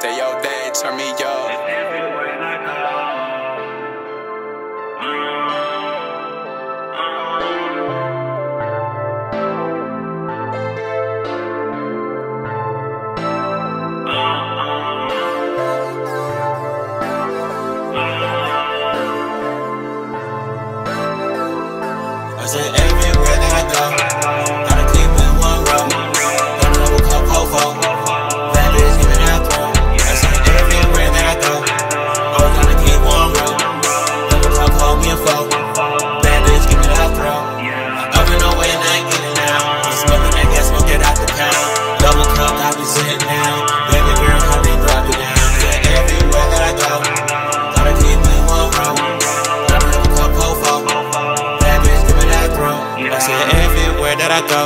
Day your day, turn me up. Everywhere that I go, that I go,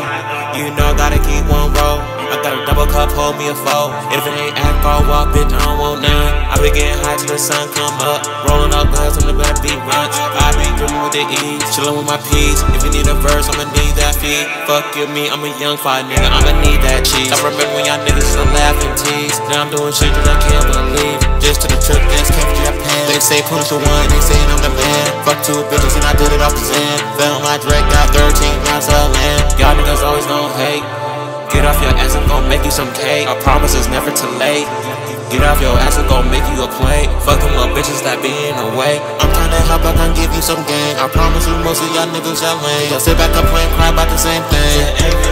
you know gotta keep one roll. I got a double cup, hold me a foe. If it ain't alcohol, walk, bitch, I don't want none. I be getting high till the sun come up. Rolling up guns on the better be runts. I be dripping with the ease, chillin' with my peas. If you need a verse, I'ma need that fee. Fuck you, me, I'm a young fire nigga, I'ma need that cheese. I remember when y'all niggas used to laugh and tease. Now I'm doing shit that I can't believe. Just to the trip, that's Japan. They say push the one, they saying I'm the man. Fuck two bitches and I did it off the Zen. Fell my direct, got 13 rounds of land. Y'all niggas always gon' hate. Get off your ass and gon' make you some cake. I promise it's never too late. Get off your ass and gon' make you a plate. Fuck them little bitches that be in the way. I'm tryna help, I can give you some game. I promise you, most of y'all niggas y'all lame. Y'all sit back and cry about the same thing.